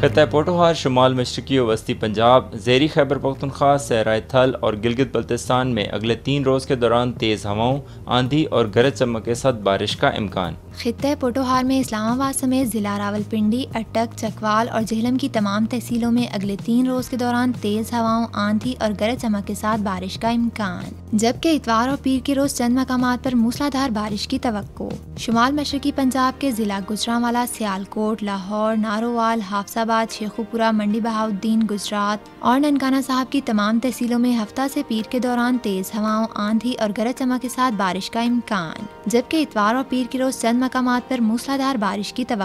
खत पोटोहार शुमाल मशरकी वस्ती पंजाब जेरी खैबर पख्तनख्वा सहराय थल और गिलगित बल्तिस्तान में अगले तीन रोज़ के दौरान तेज़ हवाओं आंधी और गरज चमक के साथ बारिश का इम्कान खत्े पोटोहार में इस्लामाबाद समेत ज़िला रावलपिंडी, अटक, चकवाल और जहलम की तमाम तहसीलों में अगले तीन रोज़ के दौरान तेज़ हवाओं, आंधी और गरज चमक के साथ बारिश का इम्कान। जबकि इतवार और पीर के रोज़ चंद मकाम पर मूसलाधार बारिश की तो शुमाल मशरकी पंजाब के ज़िला गुजरावाला, सियालकोट, लाहौर, नारोवाल, हाफसाबाद, शेखुपुरा, मंडी बहाउद्दीन, गुजरात और ननकाना साहब की तमाम तहसीलों में हफ़्ता से पीर के दौरान तेज़ हवाओं, आंधी और गरज चमक के साथ बारिश का इम्कान। जबकि इतवार और पीर के रोज़ चंद मकाम पर मूसलाधार बारिश की तो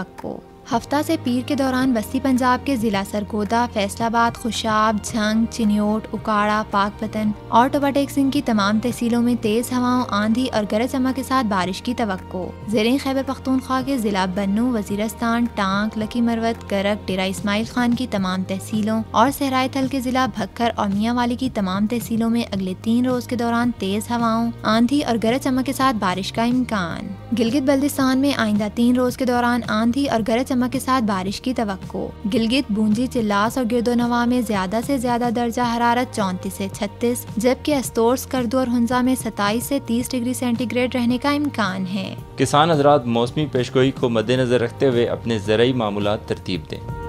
हफ़्ता से पीर के दौरान बस्ती पंजाब के जिला सरगोदा, फैसलाबाद, खुशाब, झंग, चिन्योट, उकाड़ा पाकपतन और टोबाटेक सिंह की तमाम तहसीलों में तेज हवाओं, आंधी और गरज चमक के साथ बारिश की तो जेर खैबर पख्तूनख्वा के जिला बन्नू वजीरस्तान टांग लकी मरवत करक डेरा इसमाइल खान की तमाम तहसीलों और सहराय थल के जिला भक्कर और मियाँ वाली की तमाम तहसीलों में अगले तीन रोज के दौरान तेज हवाओं, आंधी और गरज चमक के साथ बारिश का इम्कान। गिलगित बल्दिस्तान में आइंदा तीन रोज के दौरान आंधी और गरज चमक के साथ बारिश की तो गिलगित बूंजी चिल्लास और गिरदोनवा में ज़्यादा से ज़्यादा दर्जा हरारत चौंतीस से छत्तीस, जबकि अस्तोर्स, करदो और हंजा में सताईस से तीस डिग्री सेंटीग्रेड रहने का इम्कान है। किसान हजरात मौसमी पेशगोई को मद्देनजर रखते हुए अपने ज़रिए मामूला तरतीब दें।